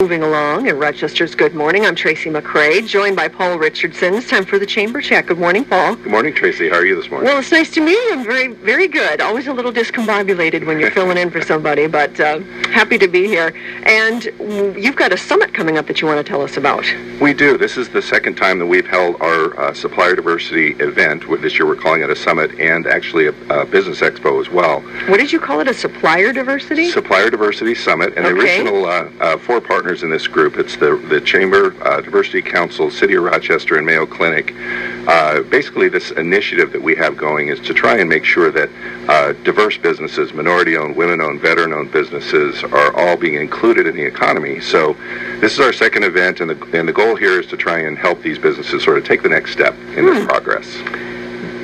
Moving along in Rochester's Good Morning, I'm Tracy McCray, joined by Paul Richardson. It's time for the Chamber Chat. Good morning, Paul. Good morning, Tracy. How are you this morning? Well, it's nice to meet you. I'm very, very good. Always a little discombobulated when you're filling in for somebody, but uh, happy to be here. And you've got a summit coming up that you want to tell us about. We do. This is the second time that we've held our uh, supplier diversity event. This year we're calling it a summit and actually a, a, business expo as well. What did you call it? A supplier diversity? Supplier diversity summit. And okay. the original uh, uh, four partners partners in this group. It's the, the Chamber, uh, Diversity Council, City of Rochester, and Mayo Clinic. Uh, basically, this initiative that we have going is to try and make sure that uh, diverse businesses, minority-owned, women-owned, veteran-owned businesses are all being included in the economy. So this is our second event, and the, and the goal here is to try and help these businesses sort of take the next step in hmm. this progress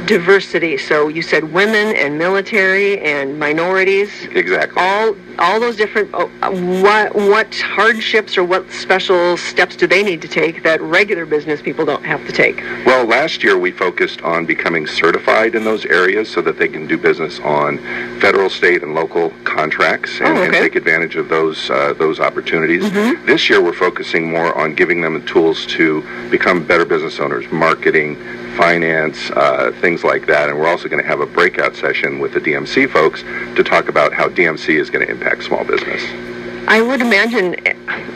diversity. So you said women and military and minorities. Exactly. All all those different. Uh, what what hardships or what special steps do they need to take that regular business people don't have to take? Well, last year we focused on becoming certified in those areas so that they can do business on federal, state, and local contracts and, oh, okay. and take advantage of those uh, those opportunities. Mm-hmm. This year we're focusing more on giving them the tools to become better business owners, marketing, finance, uh, things like that. And we're also going to have a breakout session with the DMC folks to talk about how DMC is going to impact small business. I would imagine,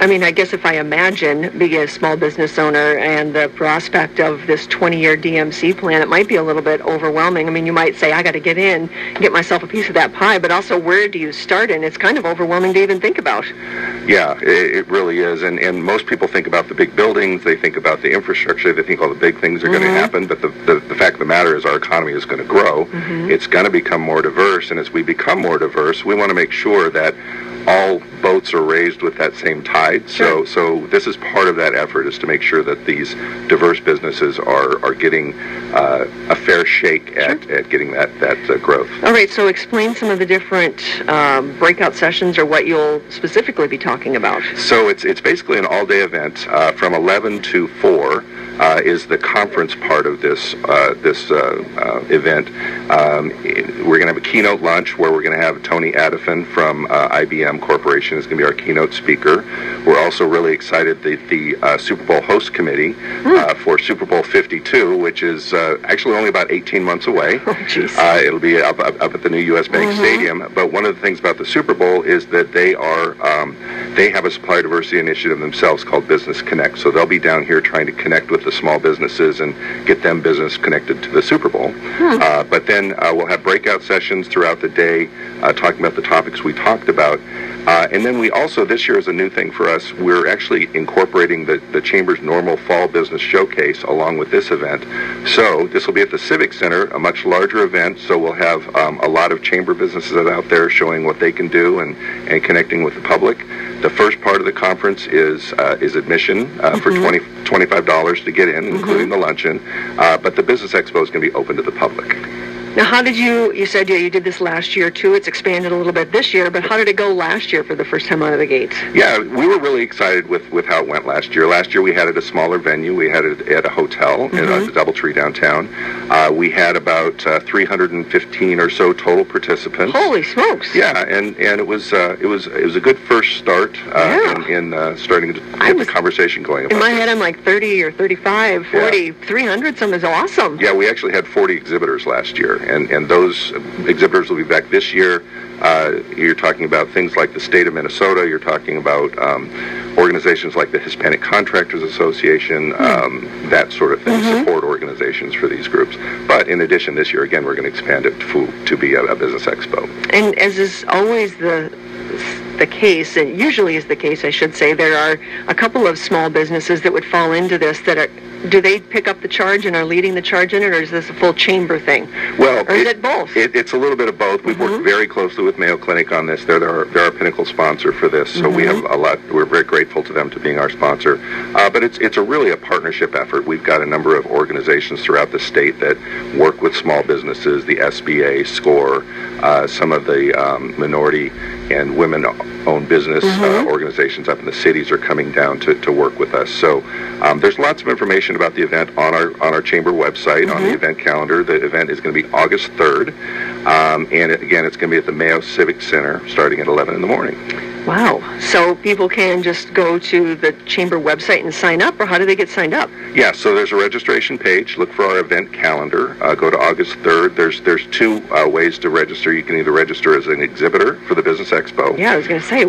I mean, I guess if I imagine being a small business owner and the prospect of this 20-year DMC plan, it might be a little bit overwhelming. I mean, you might say, I got to get in, get myself a piece of that pie, but also where do you start? And it's kind of overwhelming to even think about. Yeah, it, it really is. And, and most people think about the big buildings, they think about the infrastructure, they think all the big things are mm-hmm. going to happen, but the, the, the, fact of the matter is our economy is going to grow. Mm-hmm. It's going to become more diverse, and as we become more diverse, we want to make sure that all boats are raised with that same tide. Sure. So, so this is part of that effort is to make sure that these diverse businesses are are getting uh, a fair shake at, sure. at getting that that uh, growth. All right. So, explain some of the different um, breakout sessions or what you'll specifically be talking about. So, it's it's basically an all day event uh, from 11 to 4 uh, is the conference part of this uh, this uh, uh event. Um, we're going to have a keynote lunch where we're going to have Tony Adifin from uh, IBM Corporation is going to be our keynote speaker. We're also really excited that the uh, Super Bowl host committee mm. for Super Bowl 52, which is actually only about 18 months away. Oh, it'll be up, up, up, at the new U.S. Bank mm-hmm. Stadium. But one of the things about the Super Bowl is that they are um, they have a supplier diversity initiative themselves called Business Connect. So they'll be down here trying to connect with the small businesses and get them business connected to the Super Bowl. Hmm. Uh, but then uh, we'll have breakout sessions throughout the day uh, talking about the topics we talked about. Uh, and then we also, this year is a new thing for us, we're actually incorporating the, the Chamber's normal fall business showcase along with this event. So this will be at the Civic Center, a much larger event, so we'll have um, a lot of Chamber businesses out there showing what they can do and, and connecting with the public. The first part of the conference is uh, is admission uh, mm-hmm. for 20, $25 to get in, including mm-hmm. the luncheon. Uh, but the business expo is going to be open to the public. Now, how did you, you said yeah, you did this last year too. It's expanded a little bit this year, but how did it go last year for the first time out of the gates? Yeah, we were really excited with, with how it went last year. Last year we had it at a smaller venue. We had it at a hotel mm-hmm. at the Doubletree downtown. Uh, we had about uh, 315 or so total participants. Holy smokes! Yeah, and, and it was uh, it was it was a good first start uh, yeah. in, in uh, starting to get was, the conversation going. in my this. head, I'm like 30 or 35, 40, yeah. 300. Some is awesome. Yeah, we actually had 40 exhibitors last year, and and those exhibitors will be back this year. Uh, you're talking about things like the state of Minnesota. You're talking about um, organizations like the Hispanic Contractors Association, hmm. um, that sort of thing, mm-hmm. support organizations for these groups. But in addition, this year again, we're going to expand it to, to be a, a business expo. And as is always the the case, and usually is the case, I should say, there are a couple of small businesses that would fall into this that are do they pick up the charge and are leading the charge in it, or is this a full chamber thing? Well, or is it, it both? It, it's a little bit of both. We've mm-hmm. worked very closely with Mayo Clinic on this. They're, they're, they're our pinnacle sponsor for this, so mm-hmm. we have a lot. We're very grateful to them to being our sponsor. Uh, but it's it's a really a partnership effort. We've got a number of organizations throughout the state that work with small businesses, the SBA, SCORE, uh, some of the um, minority and women-owned business uh, mm-hmm. uh, organizations up in the cities are coming down to, to work with us. So um, there's lots of information about the event on our on our chamber website mm-hmm. on the event calendar. The event is going to be August 3rd, um, and it, again, it's going to be at the Mayo Civic Center starting at 11 in the morning. Wow. So people can just go to the chamber website and sign up, or how do they get signed up? Yeah, so there's a registration page. Look for our event calendar. Uh, go to August 3rd. There's there's two uh, ways to register. You can either register as an exhibitor for the Business Expo. Yeah, I was going to say,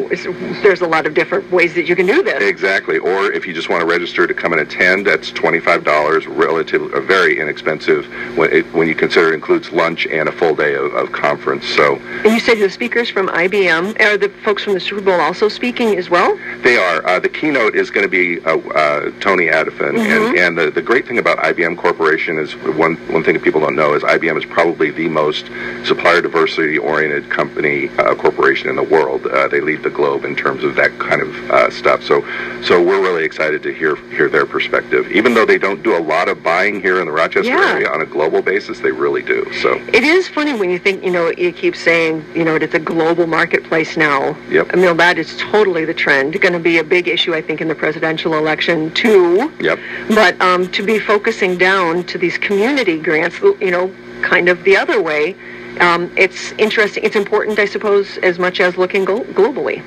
there's a lot of different ways that you can do this. Exactly. Or if you just want to register to come and attend, that's $25, relatively, uh, very inexpensive when, it, when you consider it includes lunch and a full day of, of conference. So. And you said the speakers from IBM, are the folks from the Super Bowl also speaking as well? They are. Uh, the keynote is going to be uh, uh, Tony Adifin, mm-hmm. and, and the, the great thing about IBM Corporation is one one thing that people don't know is IBM is probably the most supplier diversity oriented company uh, corporation in the world. Uh, they lead the globe in terms of that kind of uh, stuff. So so we're really excited to hear hear their perspective. Even though they don't do a lot of buying here in the Rochester yeah. area on a global basis, they really do. So it is funny when you think you know you keep saying you know it's a global marketplace now. Yep. I mean that is totally the trend. Going to be a big issue I think in the presidential election too. Yep. But um, to be focusing down to these community grants, you know, kind of the other way. Um, it's interesting. It's important, I suppose, as much as looking go- globally.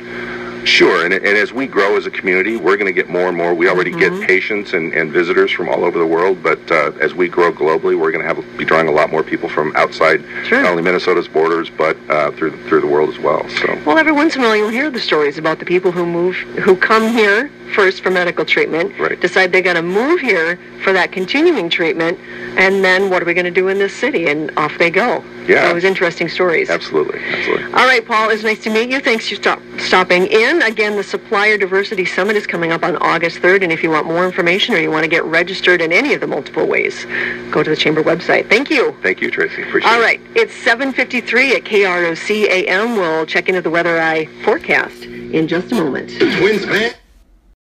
Sure, and, and as we grow as a community, we're going to get more and more. We already mm-hmm. get patients and, and visitors from all over the world, but uh, as we grow globally, we're going to have be drawing a lot more people from outside sure. not only Minnesota's borders, but uh, through through the world as well. So, well, every once in a while, you'll hear the stories about the people who move, who come here first for medical treatment, right. decide they're going to move here for that continuing treatment, and then what are we going to do in this city? And off they go. Yeah. Those interesting stories. Absolutely. Absolutely. All right, Paul, it's nice to meet you. Thanks for stop, stopping in. Again, the Supplier Diversity Summit is coming up on August 3rd, and if you want more information or you want to get registered in any of the multiple ways, go to the Chamber website. Thank you. Thank you, Tracy. Appreciate it. All right, it. it's 7.53 at KROC AM. We'll check into the Weather Eye forecast in just a moment. Twins, man.